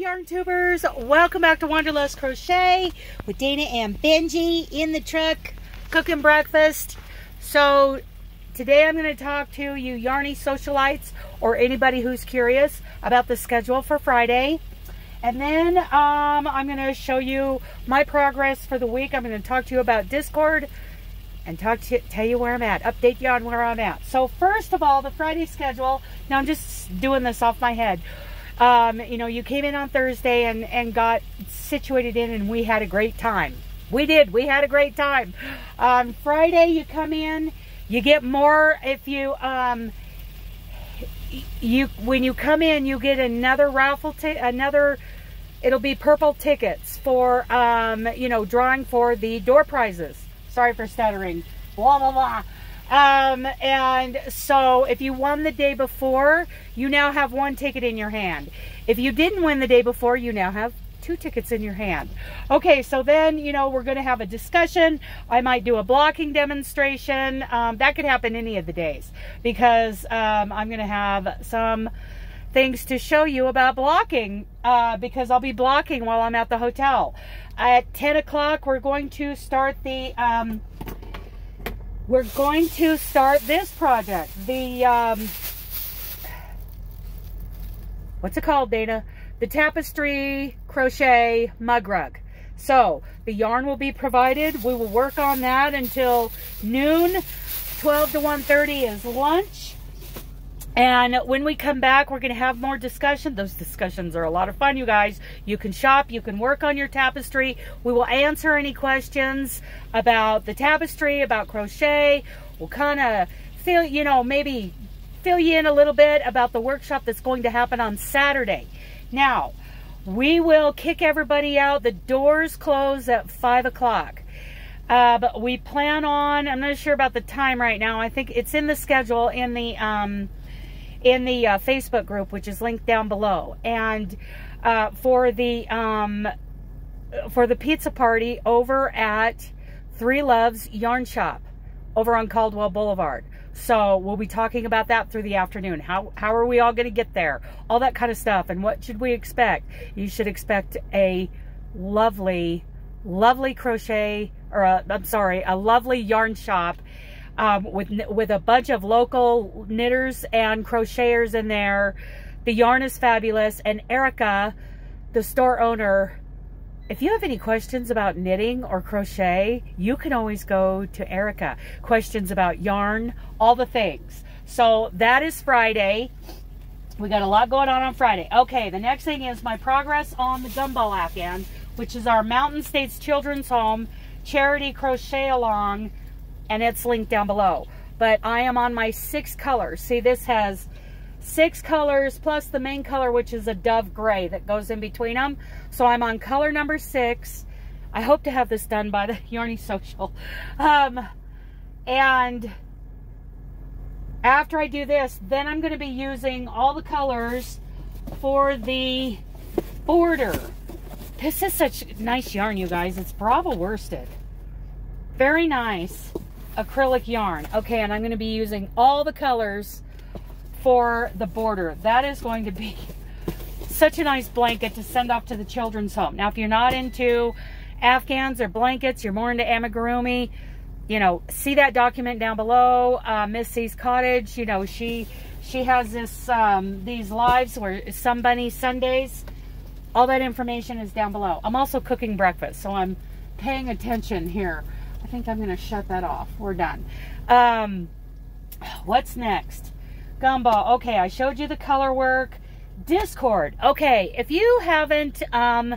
yarn tubers. Welcome back to wanderlust crochet with dana and benji in the truck cooking breakfast. So today i'm going to talk to you yarny socialites or anybody who's curious about the schedule for friday. And then um, i'm going to show you my progress for the week. I'm going to talk to you about discord and talk to tell you where i'm at update you on where i'm at. So first of all the friday schedule now i'm just doing this off my head um, you know, you came in on Thursday and, and got situated in and we had a great time. We did. We had a great time. On Friday, you come in, you get more if you, um, you, when you come in, you get another raffle, ticket, another, it'll be purple tickets for, um, you know, drawing for the door prizes. Sorry for stuttering. Blah, blah, blah. Um, and so if you won the day before, you now have one ticket in your hand. If you didn't win the day before, you now have two tickets in your hand. Okay, so then, you know, we're going to have a discussion. I might do a blocking demonstration. Um, that could happen any of the days because um, I'm going to have some things to show you about blocking uh, because I'll be blocking while I'm at the hotel. At 10 o'clock, we're going to start the... Um, we're going to start this project. The, um, what's it called, Dana? The tapestry crochet mug rug. So the yarn will be provided. We will work on that until noon. 12 to 1.30 is lunch. And when we come back, we're going to have more discussion. Those discussions are a lot of fun, you guys. You can shop. You can work on your tapestry. We will answer any questions about the tapestry, about crochet. We'll kind of fill, you know, maybe fill you in a little bit about the workshop that's going to happen on Saturday. Now, we will kick everybody out. The doors close at 5 o'clock. Uh, but we plan on, I'm not sure about the time right now. I think it's in the schedule in the... Um, in the uh, Facebook group, which is linked down below. And uh, for the um, for the pizza party over at Three Loves Yarn Shop over on Caldwell Boulevard. So we'll be talking about that through the afternoon. How, how are we all going to get there? All that kind of stuff. And what should we expect? You should expect a lovely, lovely crochet, or I'm sorry, a lovely yarn shop um, with, with a bunch of local knitters and crocheters in there. The yarn is fabulous. And Erica, the store owner, if you have any questions about knitting or crochet, you can always go to Erica. Questions about yarn, all the things. So that is Friday. We got a lot going on on Friday. Okay, the next thing is my progress on the Gumball Afghan, which is our Mountain States Children's Home charity crochet along and it's linked down below. But I am on my six colors. See, this has six colors plus the main color, which is a dove gray that goes in between them. So I'm on color number six. I hope to have this done by the Yarny Social. Um, and after I do this, then I'm going to be using all the colors for the border. This is such nice yarn, you guys. It's Bravo worsted. Very nice acrylic yarn. Okay, and I'm going to be using all the colors for the border. That is going to be such a nice blanket to send off to the children's home. Now, if you're not into Afghans or blankets, you're more into amigurumi, you know, see that document down below. Uh, Miss C's Cottage, you know, she she has this um, these lives where Somebunny Sundays. All that information is down below. I'm also cooking breakfast, so I'm paying attention here. Think I'm going to shut that off. We're done. Um, what's next? Gumball. Okay, I showed you the color work. Discord. Okay, if you haven't, um,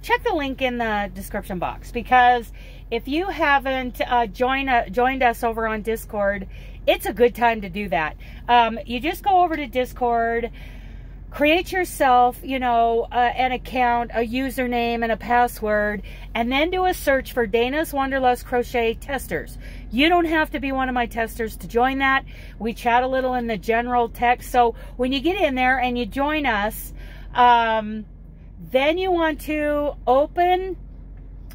check the link in the description box because if you haven't uh, joined, uh, joined us over on Discord, it's a good time to do that. Um, you just go over to Discord create yourself, you know, uh, an account, a username, and a password, and then do a search for Dana's Wanderlust Crochet Testers. You don't have to be one of my testers to join that. We chat a little in the general text. So when you get in there and you join us, um, then you want to open,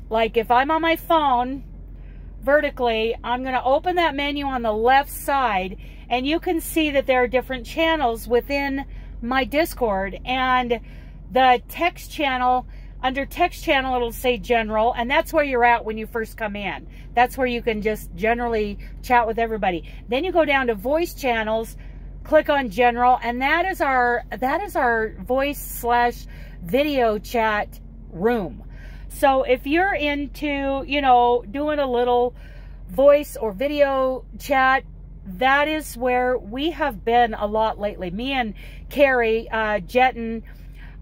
like if I'm on my phone vertically, I'm going to open that menu on the left side, and you can see that there are different channels within my Discord. And The text channel, under text channel, it'll say general, and that's where you're at when you first come in. That's where you can just generally chat with everybody. Then you go down to voice channels, click on general, and that is our that is our voice slash video chat room. So if you're into, you know, doing a little voice or video chat, that is where we have been a lot lately. Me and Keri uh, Jetton,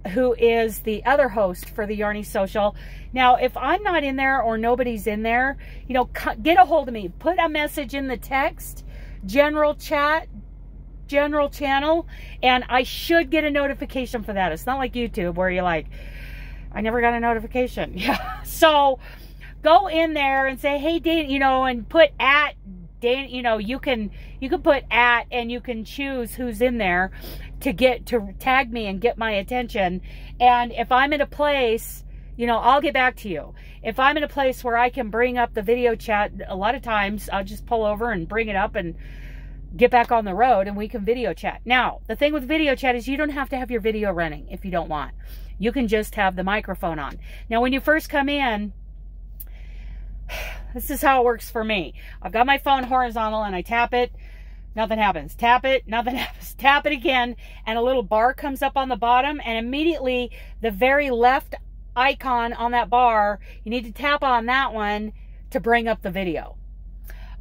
who is the other host for the Yarny Social. Now, if I'm not in there or nobody's in there, you know, get a hold of me. Put a message in the text, general chat, general channel, and I should get a notification for that. It's not like YouTube where you're like, I never got a notification. Yeah. So go in there and say, hey, Dana, you know, and put at Dana, you know, you can, you can put at and you can choose who's in there to get, to tag me and get my attention. And if I'm in a place, you know, I'll get back to you. If I'm in a place where I can bring up the video chat, a lot of times I'll just pull over and bring it up and get back on the road and we can video chat. Now, the thing with video chat is you don't have to have your video running if you don't want. You can just have the microphone on. Now, when you first come in, this is how it works for me. I've got my phone horizontal and I tap it, nothing happens. Tap it, nothing happens. Tap it again, and a little bar comes up on the bottom, and immediately the very left icon on that bar, you need to tap on that one to bring up the video.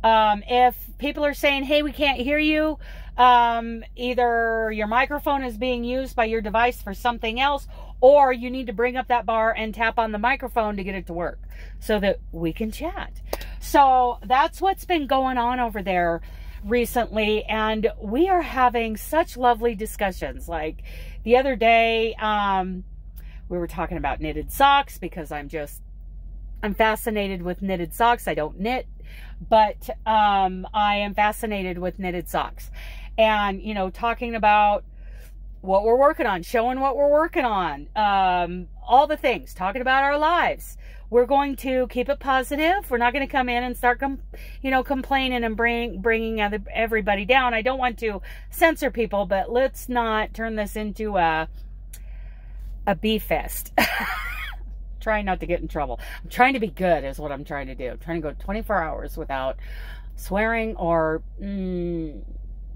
Um, if people are saying, hey, we can't hear you, um, either your microphone is being used by your device for something else, or you need to bring up that bar and tap on the microphone to get it to work so that we can chat. So that's what's been going on over there recently. And we are having such lovely discussions. Like the other day, um, we were talking about knitted socks because I'm just, I'm fascinated with knitted socks. I don't knit, but um, I am fascinated with knitted socks. And, you know, talking about what we're working on, showing what we're working on, um, all the things, talking about our lives. We're going to keep it positive. We're not going to come in and start, you know, complaining and bring, bringing everybody down. I don't want to censor people, but let's not turn this into a, a beef fest. trying not to get in trouble. I'm trying to be good is what I'm trying to do. I'm trying to go 24 hours without swearing or mm,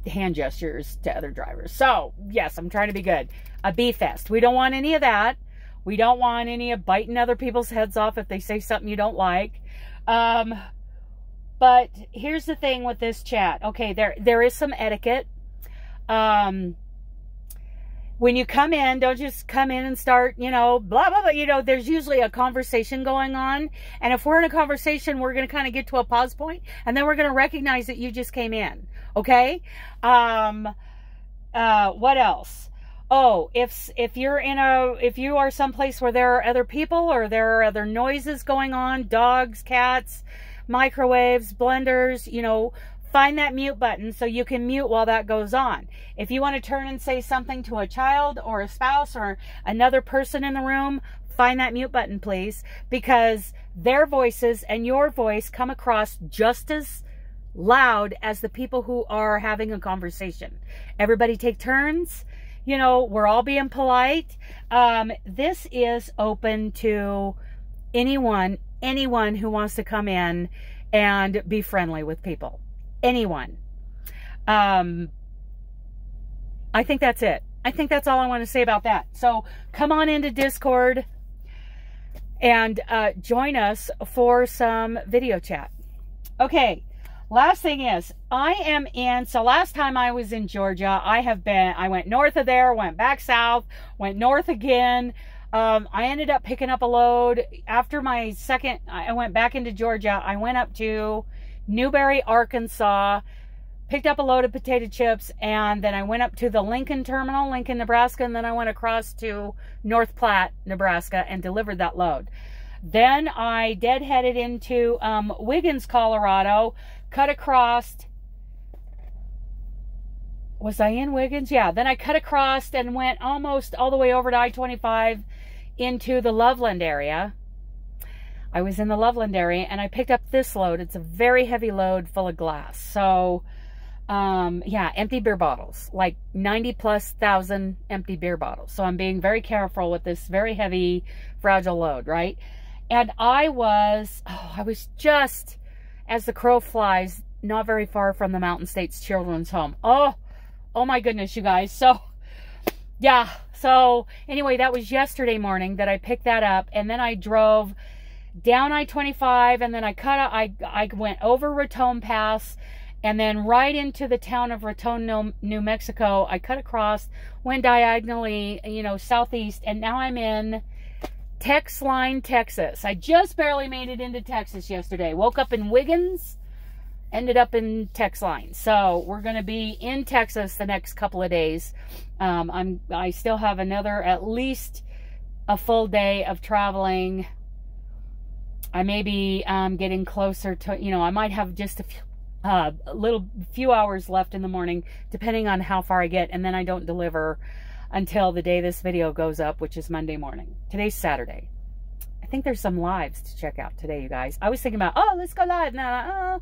hand gestures to other drivers. So, yes, I'm trying to be good. A B-fest. We don't want any of that. We don't want any of biting other people's heads off if they say something you don't like. Um, but here's the thing with this chat. Okay, there there is some etiquette. Um, when you come in, don't just come in and start, you know, blah, blah, blah. You know, there's usually a conversation going on. And if we're in a conversation, we're going to kind of get to a pause point and then we're going to recognize that you just came in. Okay. Um, uh, what else? Oh, if, if you're in a, if you are someplace where there are other people or there are other noises going on, dogs, cats, microwaves, blenders, you know, find that mute button so you can mute while that goes on. If you want to turn and say something to a child or a spouse or another person in the room, find that mute button, please, because their voices and your voice come across just as loud as the people who are having a conversation. Everybody take turns. You know, we're all being polite. Um, this is open to anyone, anyone who wants to come in and be friendly with people anyone. Um, I think that's it. I think that's all I want to say about that. So come on into Discord and uh, join us for some video chat. Okay, last thing is, I am in, so last time I was in Georgia, I have been, I went north of there, went back south, went north again. Um, I ended up picking up a load. After my second, I went back into Georgia, I went up to Newberry, Arkansas, picked up a load of potato chips, and then I went up to the Lincoln terminal, Lincoln, Nebraska, and then I went across to North Platte, Nebraska, and delivered that load. Then I deadheaded into um, Wiggins, Colorado, cut across. Was I in Wiggins? Yeah. Then I cut across and went almost all the way over to I-25 into the Loveland area. I was in the Loveland area and I picked up this load. It's a very heavy load full of glass. So um, yeah, empty beer bottles, like 90 plus thousand empty beer bottles. So I'm being very careful with this very heavy, fragile load, right? And I was, oh, I was just, as the crow flies, not very far from the Mountain States Children's Home. Oh, oh my goodness, you guys. So, yeah. So, anyway, that was yesterday morning that I picked that up. And then I drove down I-25 and then I cut, I, I went over Raton Pass and then right into the town of Raton, New Mexico. I cut across, went diagonally, you know, southeast, and now I'm in Texline, Texas. I just barely made it into Texas yesterday. Woke up in Wiggins, ended up in Texline. So we're going to be in Texas the next couple of days. Um, I'm I still have another at least a full day of traveling. I may be um, getting closer to, you know, I might have just a few, uh, little few hours left in the morning, depending on how far I get, and then I don't deliver until the day this video goes up, which is Monday morning. Today's Saturday. I think there's some lives to check out today, you guys. I was thinking about, oh, let's go live. Now, uh,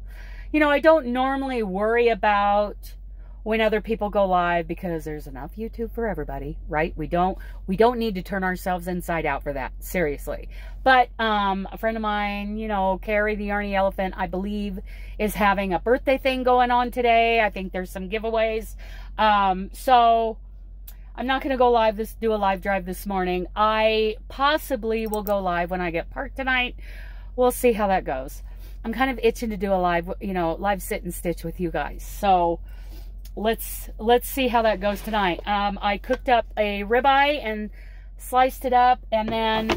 you know, I don't normally worry about when other people go live because there's enough YouTube for everybody, right? We don't we don't need to turn ourselves inside out for that, seriously. But um, a friend of mine, you know, Keri the Yarny Elephant, I believe, is having a birthday thing going on today. I think there's some giveaways. Um, so I'm not going to go live this do a live drive this morning. I possibly will go live when I get parked tonight. We'll see how that goes. I'm kind of itching to do a live, you know, live sit and stitch with you guys. So let's let's see how that goes tonight. Um, I cooked up a ribeye and sliced it up, and then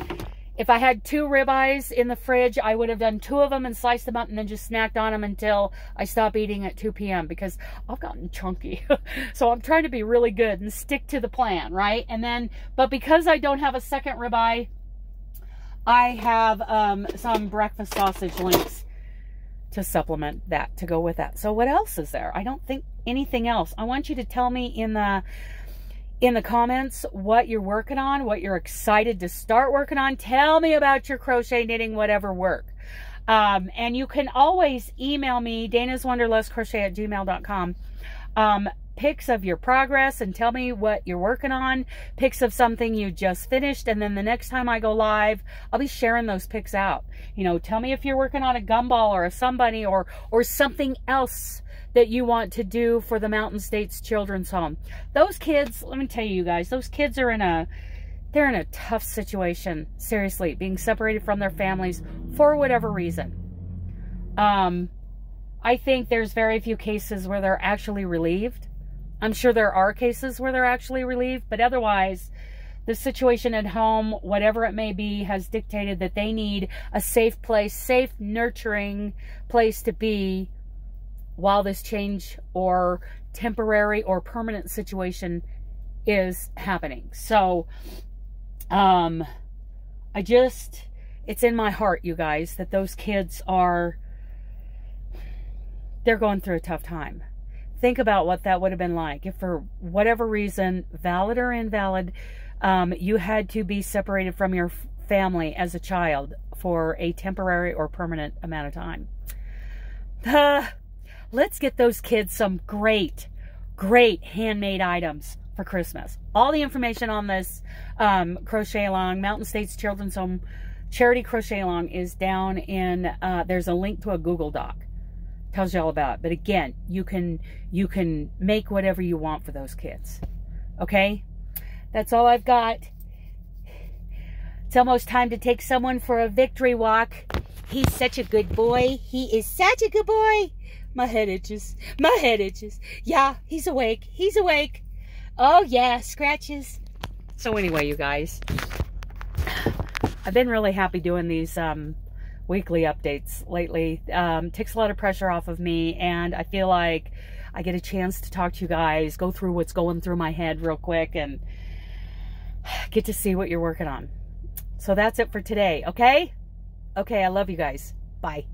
if I had two ribeyes in the fridge, I would have done two of them and sliced them up and then just snacked on them until I stop eating at 2 p.m. because I've gotten chunky. so I'm trying to be really good and stick to the plan, right? And then, but because I don't have a second ribeye, I have um, some breakfast sausage links to supplement that, to go with that. So what else is there? I don't think anything else. I want you to tell me in the in the comments what you're working on, what you're excited to start working on. Tell me about your crochet, knitting, whatever work. Um, and you can always email me, Dana's Wanderlust Crochet at gmail.com. Um, pics of your progress and tell me what you're working on, pics of something you just finished, and then the next time I go live, I'll be sharing those pics out. You know, tell me if you're working on a gumball or a somebunny or, or something else that you want to do for the Mountain States Children's Home. Those kids, let me tell you guys, those kids are in a, they're in a tough situation, seriously, being separated from their families for whatever reason. Um, I think there's very few cases where they're actually relieved I'm sure there are cases where they're actually relieved, but otherwise, the situation at home, whatever it may be, has dictated that they need a safe place, safe, nurturing place to be while this change or temporary or permanent situation is happening. So, um, I just, it's in my heart, you guys, that those kids are, they're going through a tough time think about what that would have been like if for whatever reason, valid or invalid, um, you had to be separated from your family as a child for a temporary or permanent amount of time. Uh, let's get those kids some great, great handmade items for Christmas. All the information on this um, crochet along, Mountain States Children's Home Charity Crochet Along is down in, uh, there's a link to a Google Doc tells you all about it. But again, you can you can make whatever you want for those kids. Okay? That's all I've got. It's almost time to take someone for a victory walk. He's such a good boy. He is such a good boy. My head itches. My head itches. Yeah, he's awake. He's awake. Oh, yeah, scratches. So anyway, you guys, I've been really happy doing these um, weekly updates lately. Um, takes a lot of pressure off of me, and I feel like I get a chance to talk to you guys, go through what's going through my head real quick, and get to see what you're working on. So that's it for today, okay? Okay, I love you guys. Bye.